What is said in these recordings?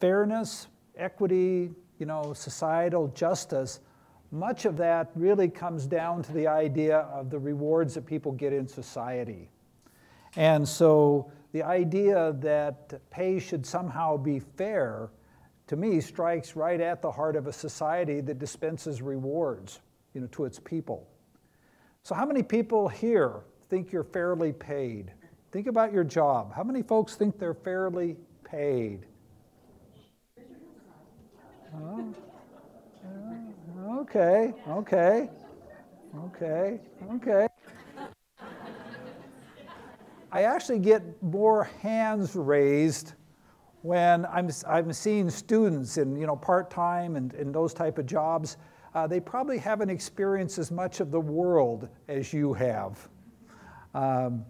fairness, equity, you know, societal justice, much of that really comes down to the idea of the rewards that people get in society. And so the idea that pay should somehow be fair, to me, strikes right at the heart of a society that dispenses rewards you know, to its people. So, how many people here think you're fairly paid? Think about your job. How many folks think they're fairly paid? Okay, okay, okay, okay. I actually get more hands raised when I'm, I'm seeing students in you know, part-time and, and those type of jobs. Uh, they probably haven't experienced as much of the world as you have. Um,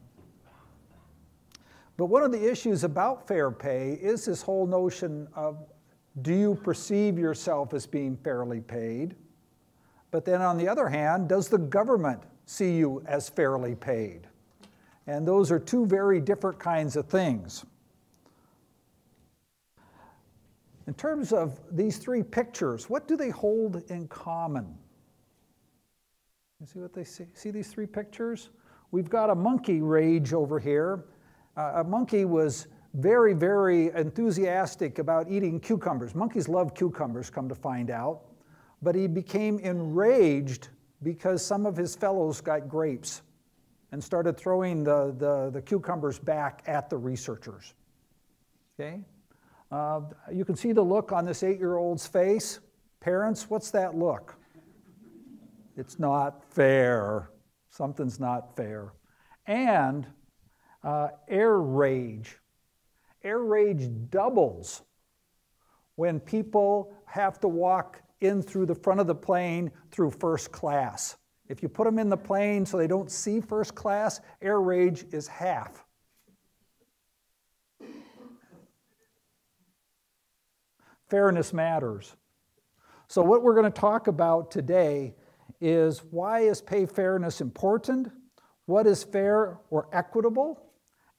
but one of the issues about fair pay is this whole notion of do you perceive yourself as being fairly paid? But then on the other hand, does the government see you as fairly paid? And those are two very different kinds of things. In terms of these three pictures, what do they hold in common? You see what they see? See these three pictures? We've got a monkey rage over here. Uh, a monkey was very, very enthusiastic about eating cucumbers. Monkeys love cucumbers, come to find out. But he became enraged because some of his fellows got grapes and started throwing the, the, the cucumbers back at the researchers. Okay? Uh, you can see the look on this eight year old's face. Parents, what's that look? It's not fair. Something's not fair. And uh, air rage. Air rage doubles when people have to walk in through the front of the plane through first class. If you put them in the plane so they don't see first class, air rage is half. Fairness matters. So, what we're going to talk about today is why is pay fairness important? What is fair or equitable?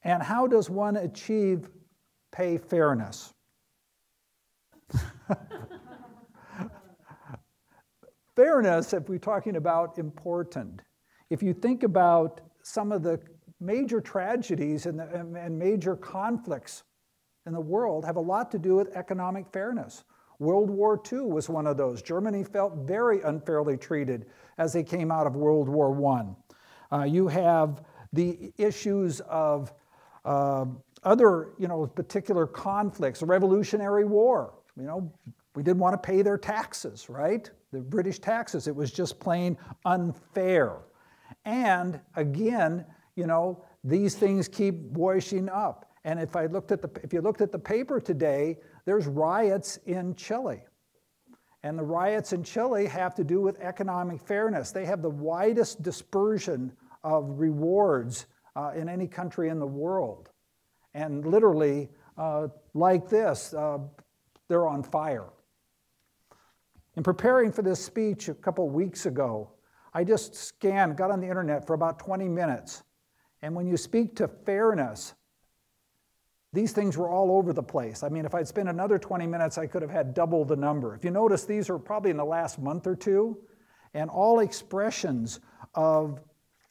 And how does one achieve pay fairness? fairness, if we're talking about important, if you think about some of the major tragedies and, the, and major conflicts in the world have a lot to do with economic fairness. World War II was one of those. Germany felt very unfairly treated as they came out of World War I. Uh, you have the issues of uh, other, you know, particular conflicts, the Revolutionary War. You know, we didn't want to pay their taxes, right? The British taxes. It was just plain unfair. And again, you know, these things keep washing up. And if I looked at the, if you looked at the paper today, there's riots in Chile. And the riots in Chile have to do with economic fairness. They have the widest dispersion of rewards uh, in any country in the world. And literally, uh, like this, uh, they're on fire. In preparing for this speech a couple weeks ago, I just scanned, got on the internet for about 20 minutes. And when you speak to fairness, these things were all over the place. I mean, if I'd spent another 20 minutes, I could have had double the number. If you notice, these are probably in the last month or two, and all expressions of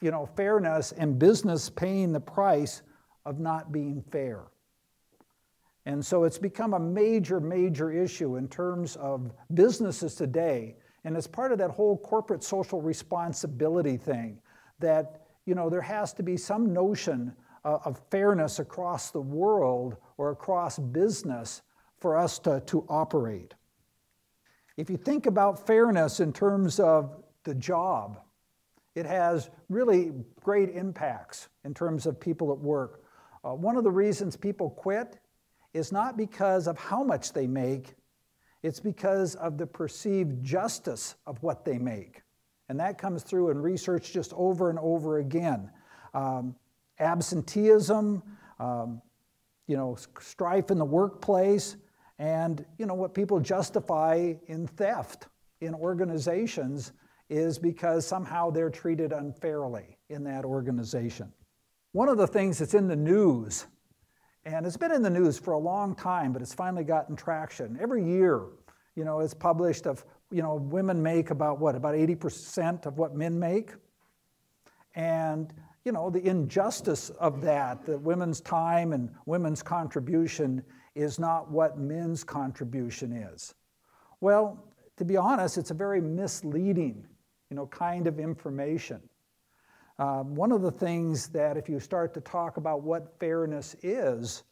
you know, fairness and business paying the price of not being fair. And so it's become a major, major issue in terms of businesses today. And it's part of that whole corporate social responsibility thing that, you know, there has to be some notion uh, of fairness across the world or across business for us to, to operate. If you think about fairness in terms of the job, it has really great impacts in terms of people at work. Uh, one of the reasons people quit is not because of how much they make, it's because of the perceived justice of what they make. And that comes through in research just over and over again. Um, absenteeism, um, you know, strife in the workplace, and you know what people justify in theft in organizations is because somehow they're treated unfairly in that organization. One of the things that's in the news And it's been in the news for a long time, but it's finally gotten traction. Every year, you know, it's published of, you know, women make about what, about 80% of what men make? And, you know, the injustice of that, that women's time and women's contribution is not what men's contribution is. Well, to be honest, it's a very misleading, you know, kind of information. Um, one of the things that if you start to talk about what fairness is,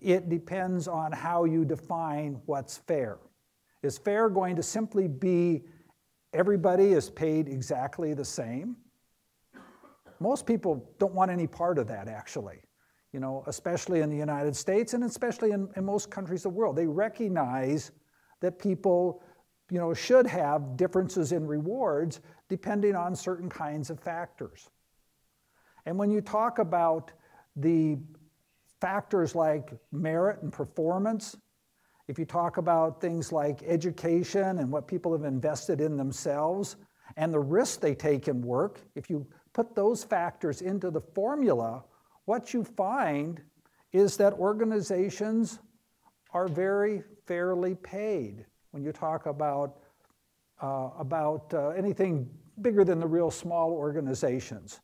it depends on how you define what's fair. Is fair going to simply be everybody is paid exactly the same? Most people don't want any part of that, actually, you know, especially in the United States and especially in, in most countries of the world. They recognize that people you know, should have differences in rewards depending on certain kinds of factors. And when you talk about the factors like merit and performance, if you talk about things like education and what people have invested in themselves and the risk they take in work, if you put those factors into the formula, what you find is that organizations are very fairly paid when you talk about, uh, about uh, anything bigger than the real small organizations.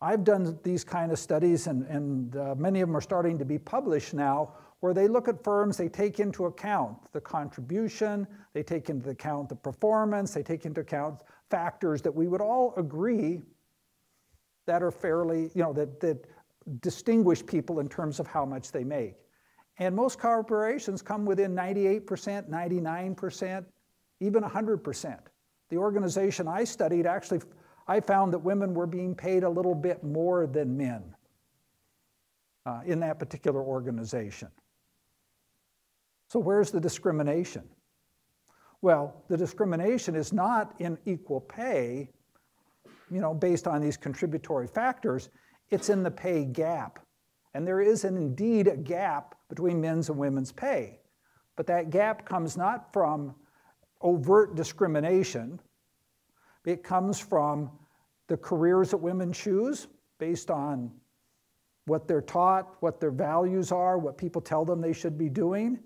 I've done these kind of studies, and, and uh, many of them are starting to be published now, where they look at firms, they take into account the contribution, they take into account the performance, they take into account factors that we would all agree that are fairly, you know, that, that distinguish people in terms of how much they make. And most corporations come within 98%, 99%, even 100%. The organization I studied actually, I found that women were being paid a little bit more than men uh, in that particular organization. So, where's the discrimination? Well, the discrimination is not in equal pay, you know, based on these contributory factors, it's in the pay gap. And there is an, indeed a gap between men's and women's pay. But that gap comes not from overt discrimination, it comes from the careers that women choose based on what they're taught, what their values are, what people tell them they should be doing.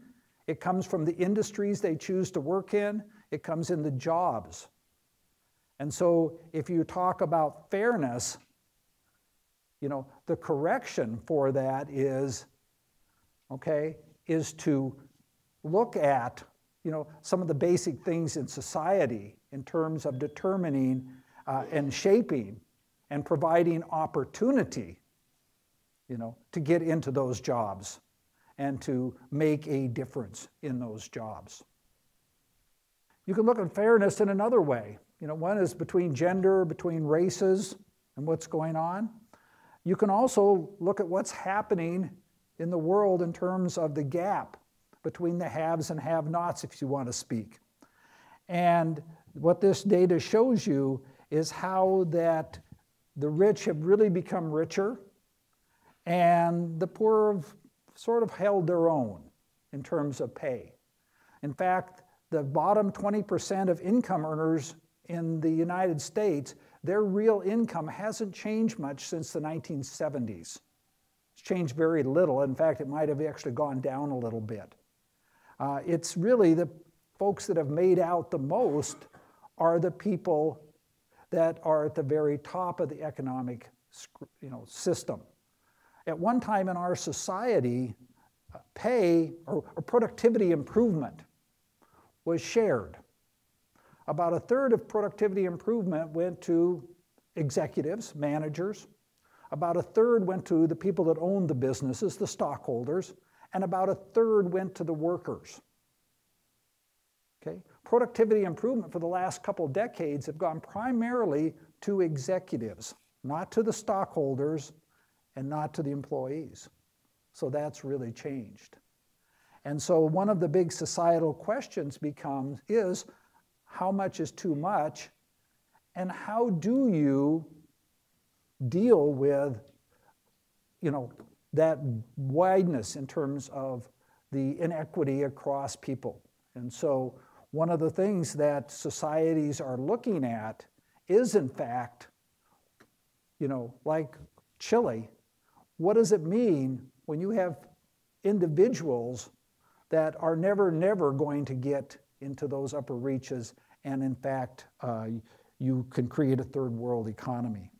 It comes from the industries they choose to work in. It comes in the jobs. And so if you talk about fairness, you know, the correction for that is, okay, is to look at, you know, some of the basic things in society in terms of determining uh, and shaping and providing opportunity, you know, to get into those jobs and to make a difference in those jobs. You can look at fairness in another way. You know, one is between gender, between races, and what's going on. You can also look at what's happening in the world in terms of the gap between the haves and have nots, if you want to speak. And what this data shows you is how that the rich have really become richer and the poor have sort of held their own in terms of pay. In fact, the bottom 20% of income earners in the United States their real income hasn't changed much since the 1970s. It's changed very little. In fact, it might have actually gone down a little bit. Uh, it's really the folks that have made out the most are the people that are at the very top of the economic you know, system. At one time in our society, uh, pay or, or productivity improvement was shared. About a third of productivity improvement went to executives, managers. About a third went to the people that owned the businesses, the stockholders, and about a third went to the workers. Okay? Productivity improvement for the last couple decades have gone primarily to executives, not to the stockholders and not to the employees. So that's really changed. And so one of the big societal questions becomes is how much is too much, and how do you deal with, you know, that wideness in terms of the inequity across people. And so one of the things that societies are looking at is in fact, you know, like Chile, what does it mean when you have individuals that are never, never going to get into those upper reaches. And in fact, uh, you can create a third world economy.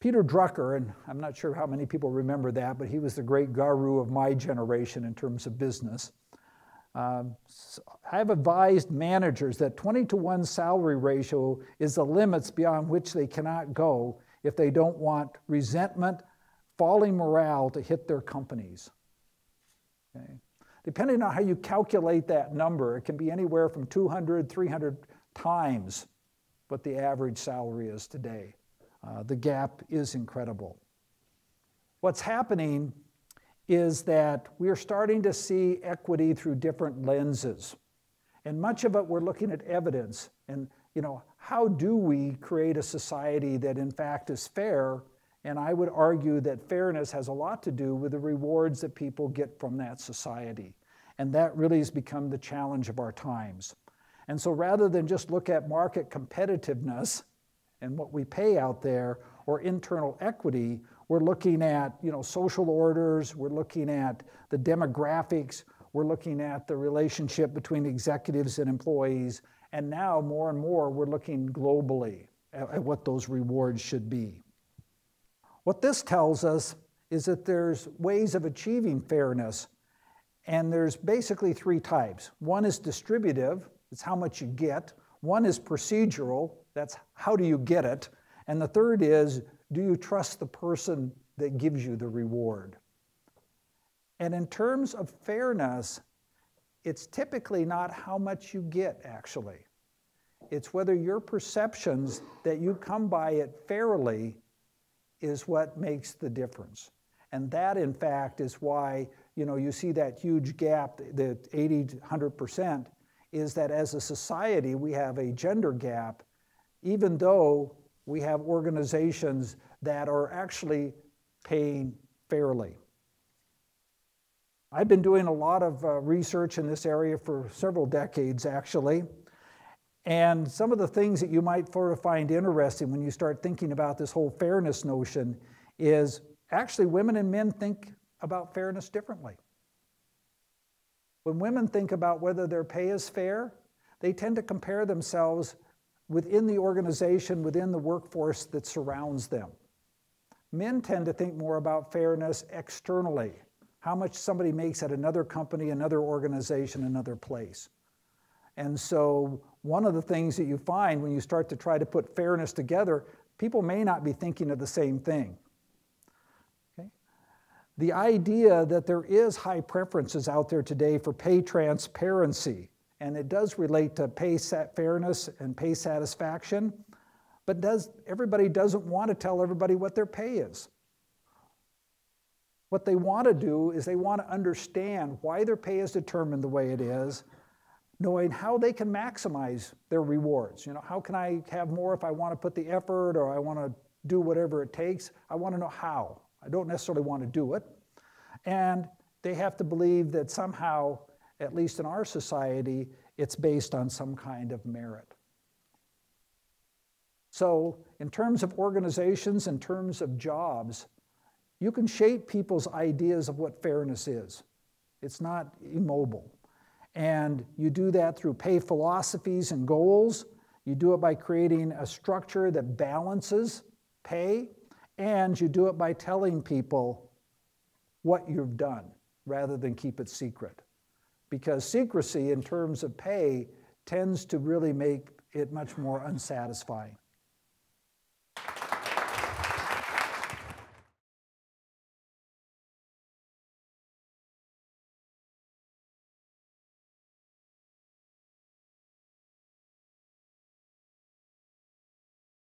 Peter Drucker, and I'm not sure how many people remember that, but he was the great guru of my generation in terms of business. So I've advised managers that 20 to 1 salary ratio is the limits beyond which they cannot go if they don't want resentment, falling morale to hit their companies. Okay? Depending on how you calculate that number, it can be anywhere from 200, 300 times what the average salary is today. Uh, the gap is incredible. What's happening is that we are starting to see equity through different lenses. And much of it we're looking at evidence and you know, how do we create a society that in fact is fair? And I would argue that fairness has a lot to do with the rewards that people get from that society. And that really has become the challenge of our times. And so rather than just look at market competitiveness and what we pay out there or internal equity, we're looking at you know, social orders, we're looking at the demographics, we're looking at the relationship between executives and employees, and now more and more we're looking globally at, at what those rewards should be. What this tells us is that there's ways of achieving fairness, and there's basically three types. One is distributive, it's how much you get. One is procedural, that's how do you get it. And the third is, do you trust the person that gives you the reward? And in terms of fairness, it's typically not how much you get, actually. It's whether your perceptions that you come by it fairly is what makes the difference. And that, in fact, is why you know you see that huge gap, the 80 to 100%, is that as a society we have a gender gap, even though we have organizations that are actually paying fairly. I've been doing a lot of uh, research in this area for several decades, actually. And some of the things that you might sort of find interesting when you start thinking about this whole fairness notion is actually women and men think about fairness differently. When women think about whether their pay is fair, they tend to compare themselves within the organization, within the workforce that surrounds them. Men tend to think more about fairness externally how much somebody makes at another company, another organization, another place. And so, one of the things that you find when you start to try to put fairness together, people may not be thinking of the same thing. Okay? The idea that there is high preferences out there today for pay transparency, and it does relate to pay fairness and pay satisfaction, but does, everybody doesn't want to tell everybody what their pay is. What they want to do is they want to understand why their pay is determined the way it is, knowing how they can maximize their rewards. You know, how can I have more if I want to put the effort or I want to do whatever it takes? I want to know how. I don't necessarily want to do it. And they have to believe that somehow, at least in our society, it's based on some kind of merit. So, in terms of organizations, in terms of jobs, you can shape people's ideas of what fairness is. It's not immobile. And you do that through pay philosophies and goals. You do it by creating a structure that balances pay. And you do it by telling people what you've done rather than keep it secret. Because secrecy in terms of pay tends to really make it much more unsatisfying.